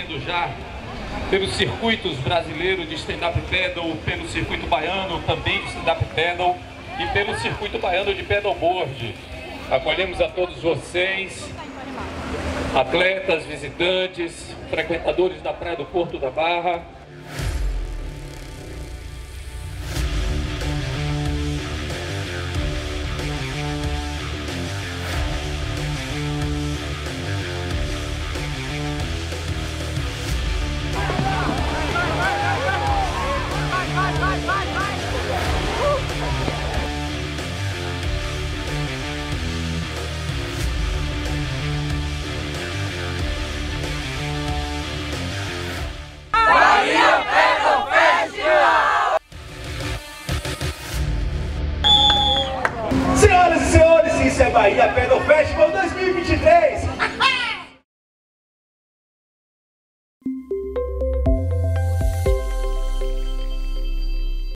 passando já pelos circuitos brasileiros de stand-up paddle, pelo circuito baiano também de stand-up paddle e pelo circuito baiano de paddleboard. Acolhemos a todos vocês, atletas, visitantes, frequentadores da Praia do Porto da Barra. Isso é Bahia Pedal Festival 2023!